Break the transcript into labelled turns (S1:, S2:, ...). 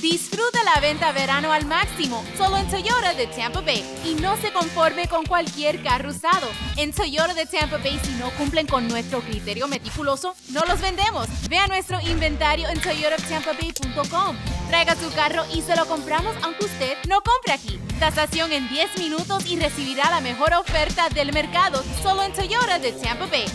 S1: Disfruta la venta verano al máximo, solo en Toyota de Tampa Bay. Y no se conforme con cualquier carro usado. En Toyota de Tampa Bay, si no cumplen con nuestro criterio meticuloso, no los vendemos. Vea nuestro inventario en toyotatampabay.com. Traiga su carro y se lo compramos aunque usted no compre aquí. Tasación en 10 minutos y recibirá la mejor oferta del mercado solo en Toyota de Tampa Bay.